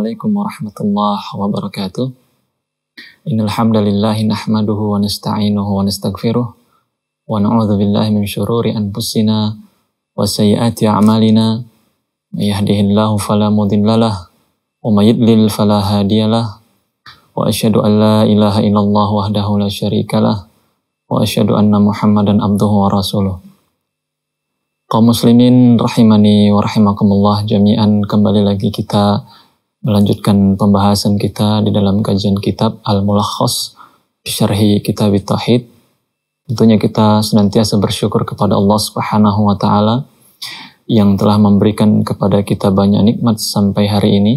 Assalamualaikum warahmatullahi wabarakatuh. Innal hamdalillah nahmaduhu wa nasta'inuhu wa nastaghfiruh wa na'udzu billahi min syururi anfusina wa sayyiati a'malina. May yahdihillahu fala mudhillalah wa may yudlil fala hadiyalah. Wa asyhadu an la ilaha illallah wahdahu la syarikalah wa asyhadu anna Muhammadan abduhu wa rasuluh. Kaum muslimin rahimani wa rahimakumullah jami'an kembali lagi kita melanjutkan pembahasan kita di dalam kajian kitab Al-Mulakhas Syarhi Kitab Tauhid. Tentunya kita senantiasa bersyukur kepada Allah Subhanahu wa taala yang telah memberikan kepada kita banyak nikmat sampai hari ini.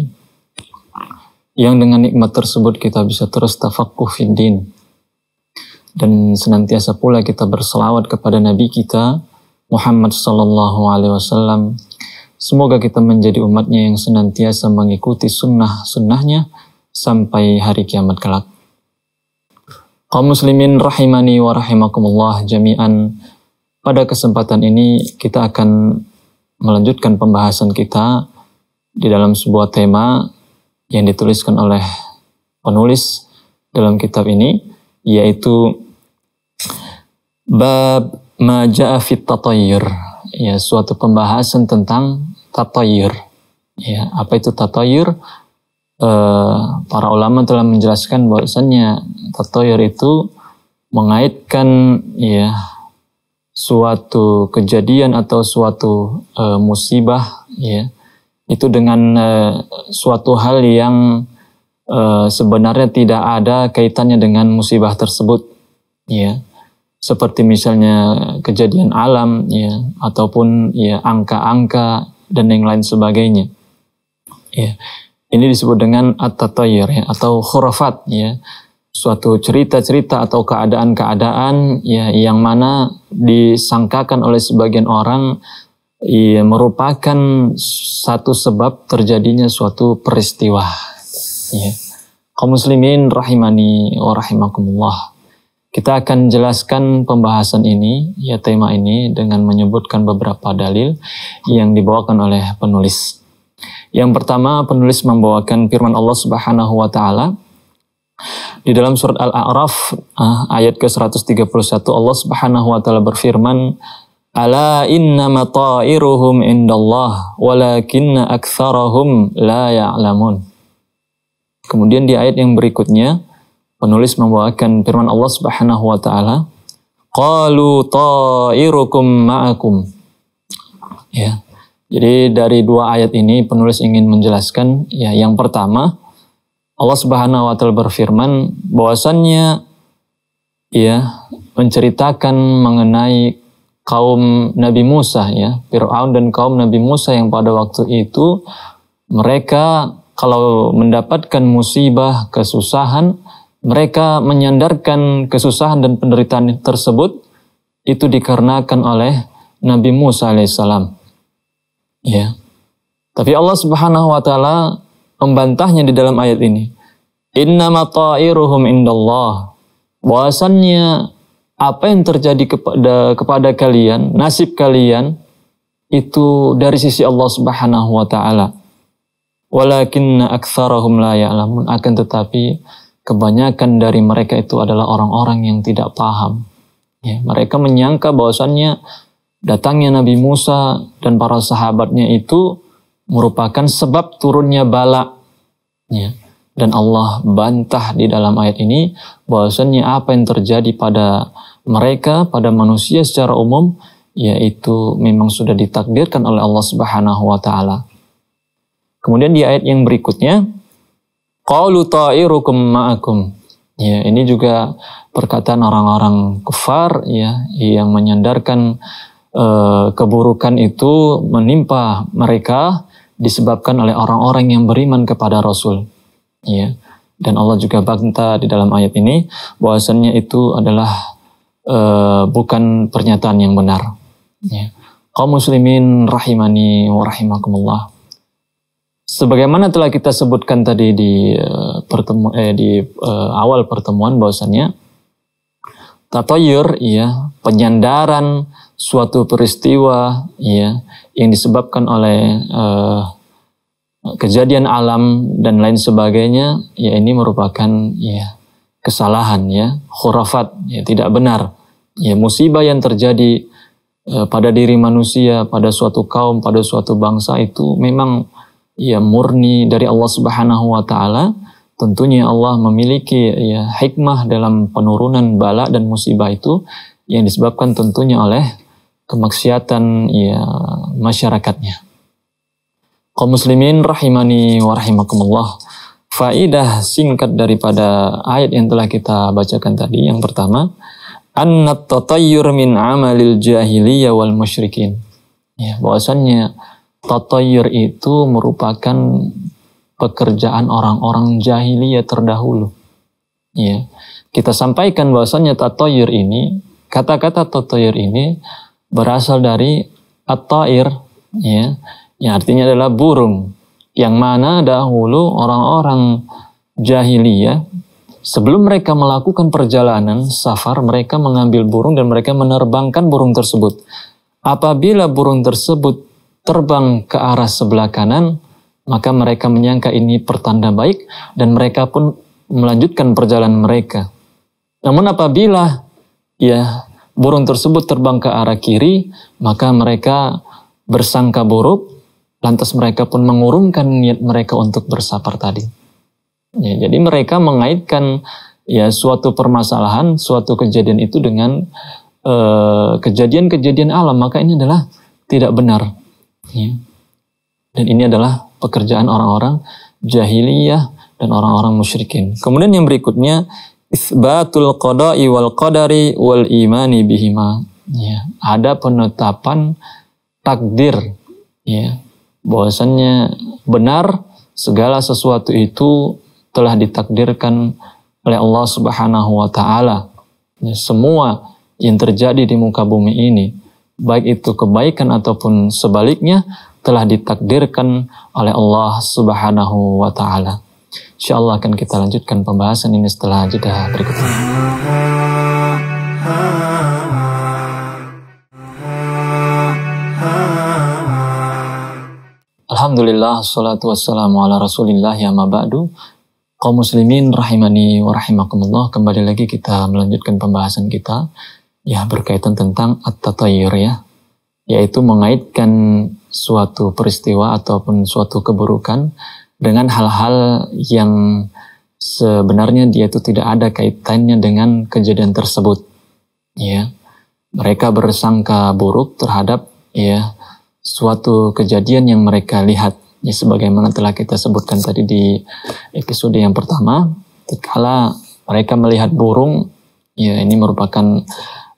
Yang dengan nikmat tersebut kita bisa terus tafaqquh fiddin. Dan senantiasa pula kita berselawat kepada Nabi kita Muhammad sallallahu alaihi wasallam Semoga kita menjadi umatnya yang senantiasa mengikuti sunnah-sunnahnya sampai hari kiamat kelak. Kaum muslimin rahimani wa rahimakumullah jami'an. Pada kesempatan ini kita akan melanjutkan pembahasan kita di dalam sebuah tema yang dituliskan oleh penulis dalam kitab ini yaitu bab maja'a fit tatayyur ya suatu pembahasan tentang tatayur. Ya, apa itu tatayur? E, para ulama telah menjelaskan bahwasannya tatayur itu mengaitkan ya suatu kejadian atau suatu e, musibah ya itu dengan e, suatu hal yang e, sebenarnya tidak ada kaitannya dengan musibah tersebut ya seperti misalnya kejadian alam ya ataupun ya angka-angka dan yang lain sebagainya. Ya. Ini disebut dengan at ya atau khurafat ya. Suatu cerita-cerita atau keadaan-keadaan ya yang mana disangkakan oleh sebagian orang ya, merupakan satu sebab terjadinya suatu peristiwa. Ya. Kaum muslimin rahimani wa rahimakumullah. Kita akan jelaskan pembahasan ini, ya tema ini dengan menyebutkan beberapa dalil yang dibawakan oleh penulis. Yang pertama, penulis membawakan firman Allah Subhanahu wa taala di dalam surat Al-A'raf ah, ayat ke-131 Allah Subhanahu wa taala berfirman, "Ala inna ta'iruhum indallah walakinna aktsarahum la ya'lamun." Kemudian di ayat yang berikutnya penulis membawakan firman Allah Subhanahu wa taala, "Qalu ta'irukum ma'akum." Ya. Jadi dari dua ayat ini penulis ingin menjelaskan ya yang pertama Allah Subhanahu wa taala berfirman bahwasannya ya menceritakan mengenai kaum Nabi Musa ya, Firaun dan kaum Nabi Musa yang pada waktu itu mereka kalau mendapatkan musibah, kesusahan, mereka menyandarkan kesusahan dan penderitaan tersebut itu dikarenakan oleh Nabi Musa alaihissalam. Ya. Tapi Allah Subhanahu wa taala membantahnya di dalam ayat ini. Inna ta'iruhum indallah. Bahwasannya apa yang terjadi kepada kepada kalian, nasib kalian itu dari sisi Allah Subhanahu wa taala. Walakinna aktsarahum la ya'lamun. Akan tetapi kebanyakan dari mereka itu adalah orang-orang yang tidak paham. Ya, mereka menyangka bahwasannya datangnya Nabi Musa dan para sahabatnya itu merupakan sebab turunnya bala. Ya. Dan Allah bantah di dalam ayat ini bahwasannya apa yang terjadi pada mereka, pada manusia secara umum, yaitu memang sudah ditakdirkan oleh Allah Subhanahu wa taala. Kemudian di ayat yang berikutnya Qalu ta'irukum ma'akum. Ya, ini juga perkataan orang-orang kufar ya yang menyandarkan uh, keburukan itu menimpa mereka disebabkan oleh orang-orang yang beriman kepada Rasul. Ya. Dan Allah juga bantah di dalam ayat ini bahwasannya itu adalah uh, bukan pernyataan yang benar. Ya. Kaum muslimin rahimani wa rahimakumullah. Sebagaimana telah kita sebutkan tadi di uh, pertemu eh, di uh, awal pertemuan bahwasannya tatoyur ya penyandaran suatu peristiwa ya yang disebabkan oleh uh, kejadian alam dan lain sebagainya, ya ini merupakan ya kesalahan ya, khurafat, ya tidak benar. Ya musibah yang terjadi pada diri manusia, pada suatu kaum, pada suatu bangsa itu memang ya murni dari Allah Subhanahu wa taala. Tentunya Allah memiliki ya hikmah dalam penurunan bala dan musibah itu yang disebabkan tentunya oleh kemaksiatan ya masyarakatnya kaum muslimin rahimani wa rahimakumullah. Faidah singkat daripada ayat yang telah kita bacakan tadi yang pertama, annat tatayyur min amalil jahiliyah wal musyrikin. Ya, bahwasannya tatayyur itu merupakan pekerjaan orang-orang jahiliyah terdahulu. Ya. Kita sampaikan bahwasannya tatayyur ini, kata-kata tatayyur ini berasal dari at-tair, ya, yang artinya adalah burung yang mana dahulu orang-orang jahiliyah sebelum mereka melakukan perjalanan safar mereka mengambil burung dan mereka menerbangkan burung tersebut apabila burung tersebut terbang ke arah sebelah kanan maka mereka menyangka ini pertanda baik dan mereka pun melanjutkan perjalanan mereka namun apabila ya burung tersebut terbang ke arah kiri maka mereka bersangka buruk Lantas mereka pun mengurungkan niat mereka untuk bersafar tadi. Ya, jadi mereka mengaitkan ya suatu permasalahan, suatu kejadian itu dengan eh, kejadian-kejadian uh, alam, maka ini adalah tidak benar. Ya. Dan ini adalah pekerjaan orang-orang jahiliyah dan orang-orang musyrikin. Kemudian yang berikutnya isbatul qada'i wal qadari wal imani bihima. Ya, ada penetapan takdir ya bahwasannya benar segala sesuatu itu telah ditakdirkan oleh Allah Subhanahu wa taala. Ya, semua yang terjadi di muka bumi ini, baik itu kebaikan ataupun sebaliknya telah ditakdirkan oleh Allah Subhanahu wa taala. Insyaallah akan kita lanjutkan pembahasan ini setelah jeda berikut ini. Alhamdulillah, salatu wassalamu ala rasulillah ya mabadu. Kaum muslimin rahimani wa rahimakumullah. Kembali lagi kita melanjutkan pembahasan kita. Ya berkaitan tentang at-tatayyur ya. Yaitu mengaitkan suatu peristiwa ataupun suatu keburukan dengan hal-hal yang sebenarnya dia itu tidak ada kaitannya dengan kejadian tersebut. Ya. Mereka bersangka buruk terhadap ya suatu kejadian yang mereka lihat ya sebagaimana telah kita sebutkan tadi di episode yang pertama tatkala mereka melihat burung ya ini merupakan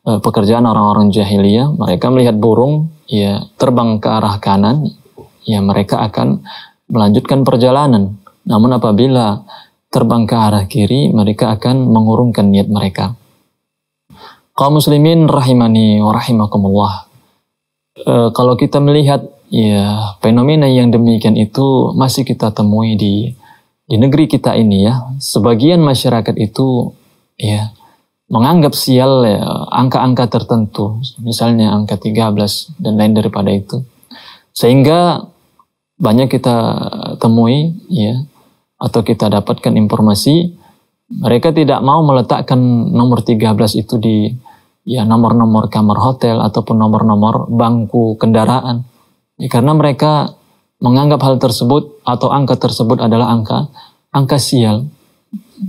uh, pekerjaan orang-orang jahiliyah mereka melihat burung ya terbang ke arah kanan ya mereka akan melanjutkan perjalanan. Namun apabila terbang ke arah kiri mereka akan mengurungkan niat mereka. Kaum muslimin rahimani wa rahimakumullah. E, kalau kita melihat ya fenomena yang demikian itu masih kita temui di di negeri kita ini ya. Sebagian masyarakat itu ya menganggap sial ya, angka-angka tertentu, misalnya angka 13 dan lain daripada itu. Sehingga banyak kita temui ya atau kita dapatkan informasi mereka tidak mau meletakkan nomor 13 itu di ya nomor-nomor kamar hotel ataupun nomor-nomor bangku kendaraan. Ya, karena mereka menganggap hal tersebut atau angka tersebut adalah angka angka sial.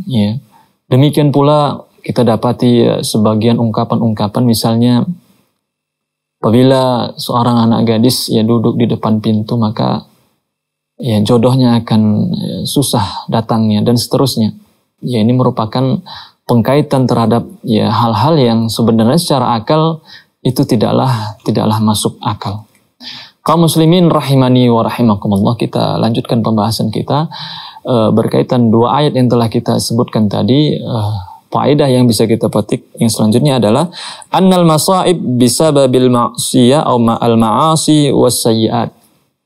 Ya. Demikian pula kita dapati ya, sebagian ungkapan-ungkapan misalnya apabila seorang anak gadis ya duduk di depan pintu maka ya jodohnya akan ya, susah datangnya dan seterusnya. Ya ini merupakan pengkaitan terhadap ya hal-hal yang sebenarnya secara akal itu tidaklah tidaklah masuk akal. Kaum muslimin rahimani wa rahimakumullah kita lanjutkan pembahasan kita uh, berkaitan dua ayat yang telah kita sebutkan tadi uh, faedah yang bisa kita petik yang selanjutnya adalah annal masaib bisababil ma'siyah atau ma'al ma'asi wasayyiat.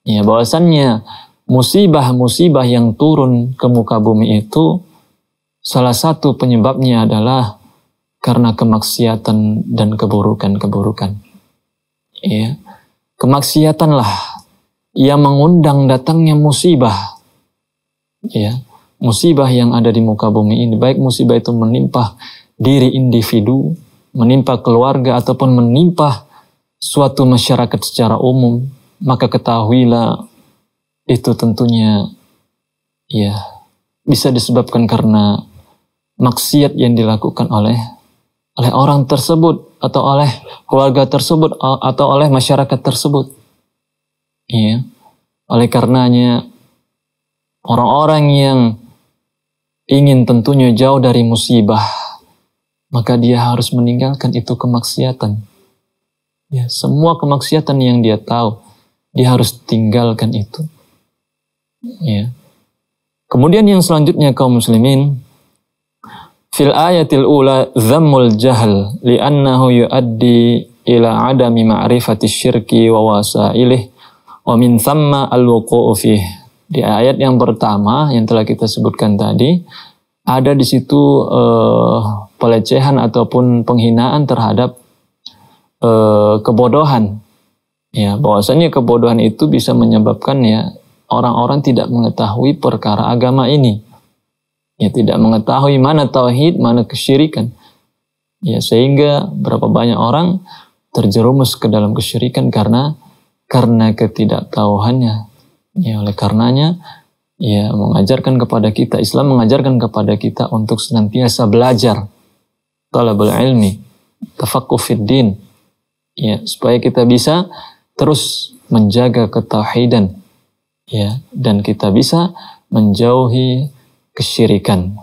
Ya bahwasannya musibah-musibah yang turun ke muka bumi itu Salah satu penyebabnya adalah karena kemaksiatan dan keburukan-keburukan. Ya. Kemaksiatanlah yang mengundang datangnya musibah ya musibah yang ada di muka bumi ini baik musibah itu menimpa diri individu menimpa keluarga ataupun menimpa suatu masyarakat secara umum maka ketahuilah itu tentunya ya bisa disebabkan karena maksiat yang dilakukan oleh oleh orang tersebut atau oleh keluarga tersebut atau oleh masyarakat tersebut. Ya. Oleh karenanya orang-orang yang ingin tentunya jauh dari musibah, maka dia harus meninggalkan itu kemaksiatan. Ya, semua kemaksiatan yang dia tahu, dia harus tinggalkan itu. Ya. Kemudian yang selanjutnya kaum muslimin fil ayatil ula dhammul jahl li'annahu yuaddi ila adami ma'rifati syirki wa wasailih wa min thamma al-wuqu'u fih. Di ayat yang pertama yang telah kita sebutkan tadi ada di situ uh, pelecehan ataupun penghinaan terhadap uh, kebodohan. Ya, bahwasanya kebodohan itu bisa menyebabkan ya orang-orang tidak mengetahui perkara agama ini. Ya, tidak mengetahui mana tauhid, mana kesyirikan. Ya, sehingga berapa banyak orang terjerumus ke dalam kesyirikan karena karena ketidaktahuannya. Ya, oleh karenanya ya mengajarkan kepada kita Islam mengajarkan kepada kita untuk senantiasa belajar talabul ilmi, tafaqquh din. Ya, supaya kita bisa terus menjaga ketauhidan ya dan kita bisa menjauhi kesyirikan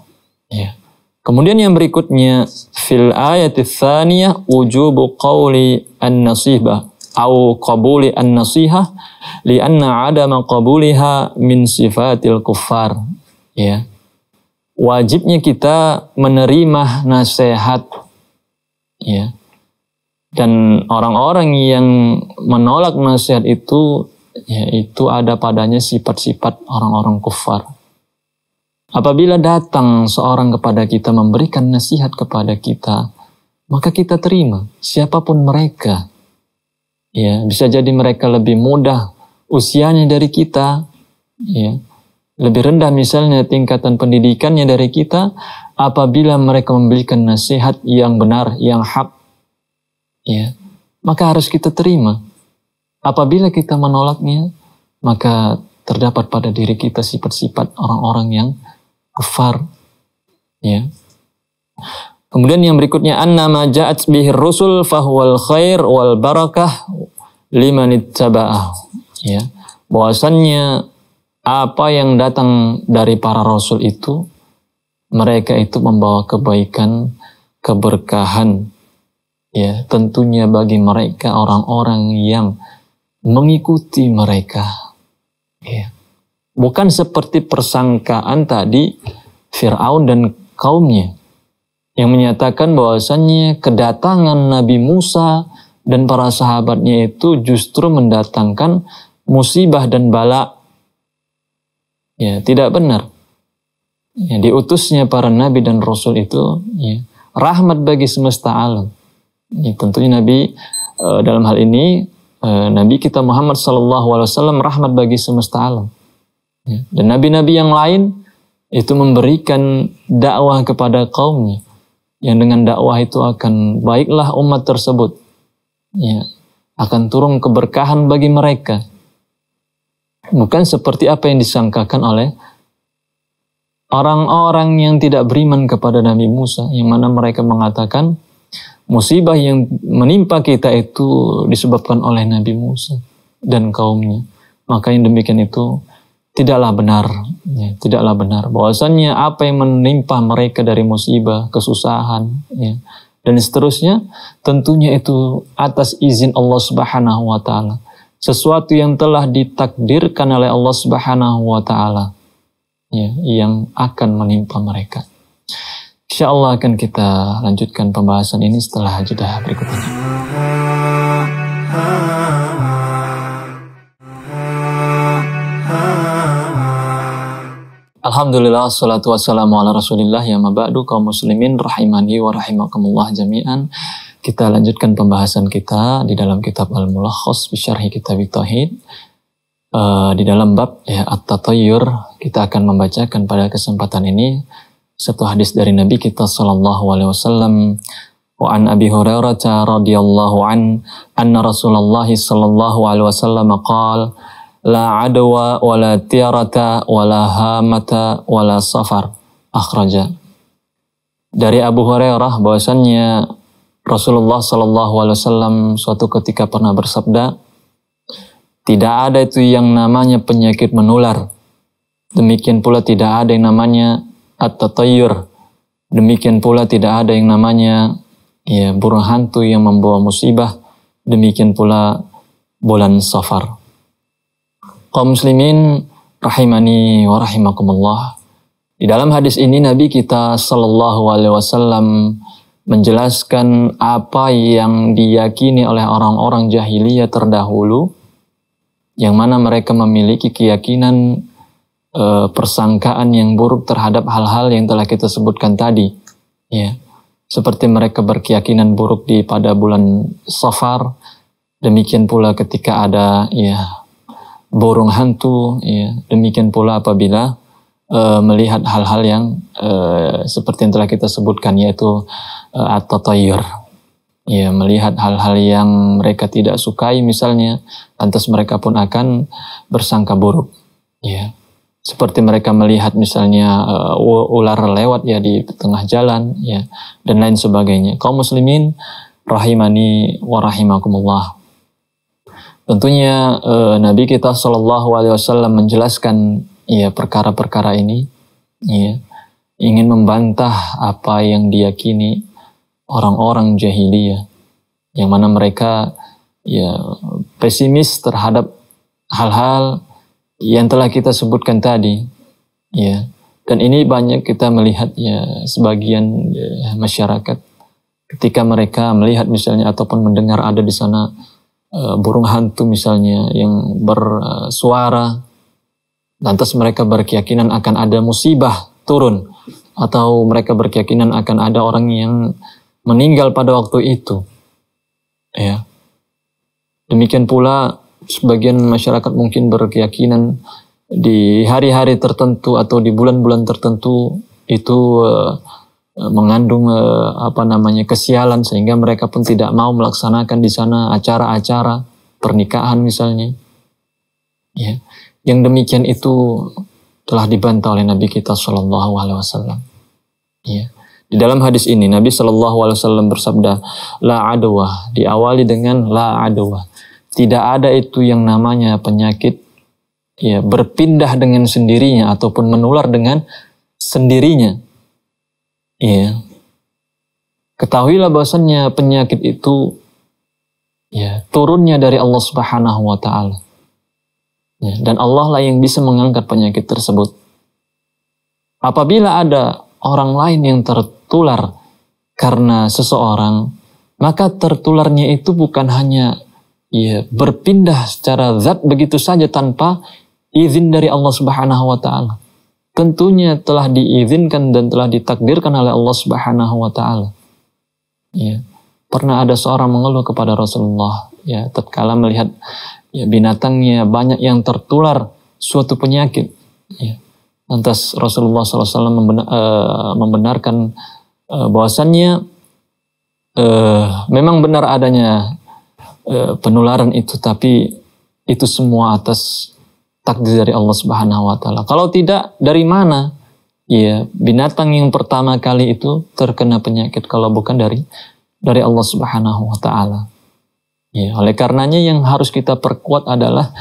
ya kemudian yang berikutnya fil ayat tsaniyah wujubu qawli an-nasibah au qabuli an-nasihah lianna adama qabuliha min sifatil kuffar ya wajibnya kita menerima nasihat ya dan orang-orang yang menolak nasihat itu yaitu ada padanya sifat-sifat orang-orang kufar. Apabila datang seorang kepada kita memberikan nasihat kepada kita, maka kita terima siapa pun mereka. Ya, bisa jadi mereka lebih mudah usianya dari kita, ya. Lebih rendah misalnya tingkatan pendidikannya dari kita, apabila mereka memberikan nasihat yang benar, yang hak, ya, maka harus kita terima. Apabila kita menolaknya, maka terdapat pada diri kita sifat-sifat orang-orang yang kufar. Ya. Kemudian yang berikutnya anna ma ja'at bihi rusul fahuwal khair wal barakah liman ittaba'ah. Ya. Bahwasannya apa yang datang dari para rasul itu mereka itu membawa kebaikan, keberkahan. Ya, tentunya bagi mereka orang-orang yang mengikuti mereka. Ya. Bukan seperti persangkaan tadi Fir'aun dan kaumnya yang menyatakan bahwasannya kedatangan Nabi Musa dan para sahabatnya itu justru mendatangkan musibah dan bala. Ya, tidak benar. Ya, diutusnya para nabi dan rasul itu ya, rahmat bagi semesta alam. Ya, tentunya Nabi uh, dalam hal ini Eh, Nabi kita Muhammad SAW rahmat bagi semesta alam. Ya. Dan nabi-nabi yang lain itu memberikan dakwah kepada kaumnya. Yang dengan dakwah itu akan baiklah umat tersebut. Ya, akan turun keberkahan bagi mereka. Bukan seperti apa yang disangkakan oleh orang-orang yang tidak beriman kepada Nabi Musa. Yang mana mereka mengatakan, musibah yang menimpa kita itu disebabkan oleh Nabi Musa dan kaumnya. Maka yang demikian itu tidaklah benar, ya, tidaklah benar. Bahwasannya apa yang menimpa mereka dari musibah, kesusahan, ya, dan seterusnya, tentunya itu atas izin Allah Subhanahu wa taala. Sesuatu yang telah ditakdirkan oleh Allah Subhanahu wa taala ya, yang akan menimpa mereka. Insya Allah akan kita lanjutkan pembahasan ini setelah jeda berikut ini. Alhamdulillah, salatu wassalamu ala rasulillah ya mabadu kaum muslimin rahimani wa rahimakumullah jami'an. Kita lanjutkan pembahasan kita di dalam kitab Al-Mulakhas Bisyarhi Kitab Tauhid. uh, di dalam bab ya at-tatayyur kita akan membacakan pada kesempatan ini satu hadis dari Nabi kita sallallahu alaihi wasallam wa an Abi Hurairah radhiyallahu an anna Rasulullah sallallahu alaihi wasallam qala la adwa wa la tiarata wa la hamata wa la safar akhraja dari Abu Hurairah bahwasannya Rasulullah Sallallahu Alaihi Wasallam suatu ketika pernah bersabda, tidak ada itu yang namanya penyakit menular. Demikian pula tidak ada yang namanya at-tatayyur. Demikian pula tidak ada yang namanya ya burung hantu yang membawa musibah. Demikian pula bulan safar. Kaum muslimin rahimani wa rahimakumullah. Di dalam hadis ini Nabi kita sallallahu alaihi wasallam menjelaskan apa yang diyakini oleh orang-orang jahiliyah terdahulu yang mana mereka memiliki keyakinan e, persangkaan yang buruk terhadap hal-hal yang telah kita sebutkan tadi ya seperti mereka berkeyakinan buruk di pada bulan Safar demikian pula ketika ada ya burung hantu ya demikian pula apabila e, melihat hal-hal yang e, seperti yang telah kita sebutkan yaitu uh, atau toyur ya melihat hal-hal yang mereka tidak sukai misalnya lantas mereka pun akan bersangka buruk. Ya seperti mereka melihat misalnya uh, ular lewat ya di tengah jalan ya dan lain sebagainya. Kaum muslimin rahimani wa rahimakumullah tentunya uh, Nabi kita Shallallahu Alaihi Wasallam menjelaskan ya perkara-perkara ini ya ingin membantah apa yang diyakini orang-orang jahiliyah yang mana mereka ya pesimis terhadap hal-hal yang telah kita sebutkan tadi ya. Dan ini banyak kita melihat ya sebagian ya, masyarakat. Ketika mereka melihat misalnya ataupun mendengar ada di sana burung hantu misalnya yang bersuara lantas mereka berkeyakinan akan ada musibah turun atau mereka berkeyakinan akan ada orang yang meninggal pada waktu itu. Ya. Demikian pula sebagian masyarakat mungkin berkeyakinan di hari-hari tertentu atau di bulan-bulan tertentu itu uh, mengandung uh, apa namanya kesialan sehingga mereka pun tidak mau melaksanakan di sana acara-acara pernikahan misalnya. Ya. Yang demikian itu telah dibantah oleh Nabi kita Shallallahu Alaihi Wasallam. Ya. Di dalam hadis ini Nabi Shallallahu Alaihi Wasallam bersabda, la adwa diawali dengan la adwa. Tidak ada itu yang namanya penyakit ya berpindah dengan sendirinya ataupun menular dengan sendirinya. Ya. Ketahuilah bahwasannya penyakit itu ya turunnya dari Allah Subhanahu wa taala. Ya, dan Allah lah yang bisa mengangkat penyakit tersebut. Apabila ada orang lain yang ter, tertular karena seseorang, maka tertularnya itu bukan hanya ya berpindah secara zat begitu saja tanpa izin dari Allah Subhanahu wa taala. Tentunya telah diizinkan dan telah ditakdirkan oleh Allah Subhanahu wa taala. Ya. Pernah ada seorang mengeluh kepada Rasulullah ya tatkala melihat ya binatangnya banyak yang tertular suatu penyakit ya. Lantas Rasulullah SAW eh, membenarkan uh, bahwasannya uh, memang benar adanya penularan itu, tapi itu semua atas takdir dari Allah Subhanahu wa taala. Kalau tidak dari mana? Ya, binatang yang pertama kali itu terkena penyakit kalau bukan dari dari Allah Subhanahu wa taala. Ya, oleh karenanya yang harus kita perkuat adalah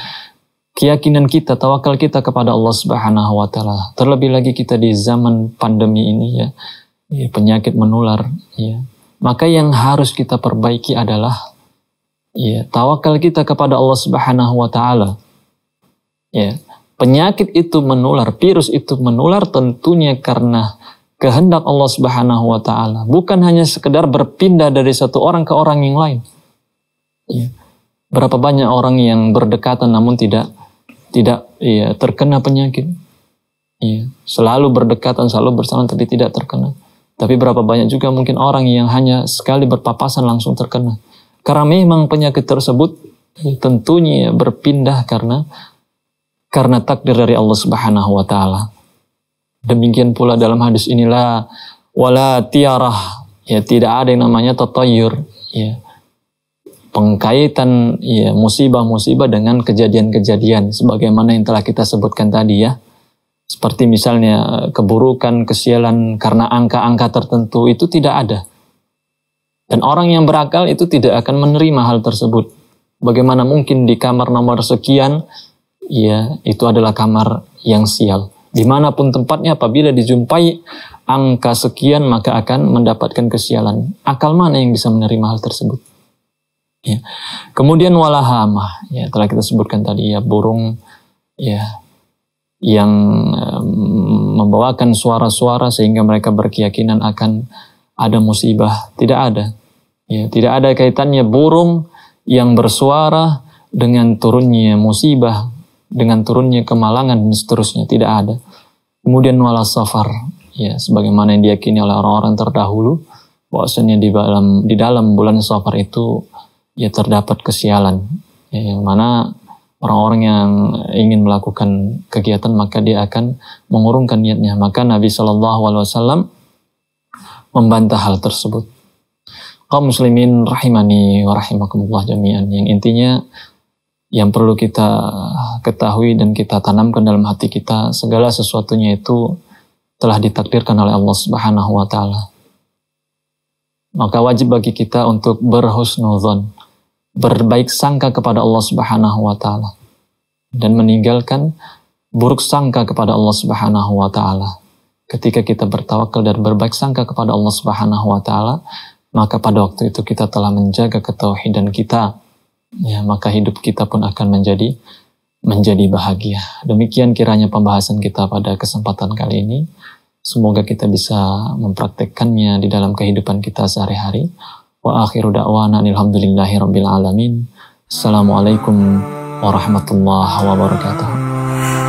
keyakinan kita, tawakal kita kepada Allah Subhanahu wa taala. Terlebih lagi kita di zaman pandemi ini ya ya, penyakit menular, ya, maka yang harus kita perbaiki adalah ya, tawakal kita kepada Allah Subhanahu wa taala. Ya, penyakit itu menular, virus itu menular tentunya karena kehendak Allah Subhanahu wa taala, bukan hanya sekedar berpindah dari satu orang ke orang yang lain. Ya. Berapa banyak orang yang berdekatan namun tidak tidak ya, terkena penyakit. Ya, selalu berdekatan, selalu bersama tapi tidak terkena. Tapi berapa banyak juga mungkin orang yang hanya sekali berpapasan langsung terkena. Karena memang penyakit tersebut tentunya berpindah karena karena takdir dari Allah Subhanahu wa taala. Demikian pula dalam hadis inilah wala tiarah ya tidak ada yang namanya tatayur ya pengkaitan ya musibah-musibah dengan kejadian-kejadian sebagaimana yang telah kita sebutkan tadi ya seperti misalnya keburukan, kesialan karena angka-angka tertentu itu tidak ada. Dan orang yang berakal itu tidak akan menerima hal tersebut. Bagaimana mungkin di kamar nomor sekian, ya itu adalah kamar yang sial. Di mana pun tempatnya apabila dijumpai angka sekian maka akan mendapatkan kesialan. Akal mana yang bisa menerima hal tersebut? Ya. Kemudian walahama, ya telah kita sebutkan tadi ya burung ya yang membawakan suara-suara sehingga mereka berkeyakinan akan ada musibah. Tidak ada. Ya, tidak ada kaitannya burung yang bersuara dengan turunnya musibah, dengan turunnya kemalangan dan seterusnya. Tidak ada. Kemudian wala safar, ya sebagaimana yang diyakini oleh orang-orang terdahulu, bahwasanya di dalam di dalam bulan safar itu ya terdapat kesialan, ya, yang mana orang-orang yang ingin melakukan kegiatan maka dia akan mengurungkan niatnya. Maka Nabi Shallallahu Alaihi Wasallam membantah hal tersebut. Kaum muslimin rahimani wa rahimakumullah jami'an. Yang intinya yang perlu kita ketahui dan kita tanamkan dalam hati kita segala sesuatunya itu telah ditakdirkan oleh Allah Subhanahu wa taala. Maka wajib bagi kita untuk berhusnuzon, berbaik sangka kepada Allah Subhanahu wa taala dan meninggalkan buruk sangka kepada Allah Subhanahu wa taala. Ketika kita bertawakal dan berbaik sangka kepada Allah Subhanahu wa taala, maka pada waktu itu kita telah menjaga ketauhidan kita. Ya, maka hidup kita pun akan menjadi menjadi bahagia. Demikian kiranya pembahasan kita pada kesempatan kali ini. Semoga kita bisa mempraktekkannya di dalam kehidupan kita sehari-hari. Wa akhiru da'wana alhamdulillahi rabbil alamin. Assalamualaikum warahmatullahi wabarakatuh.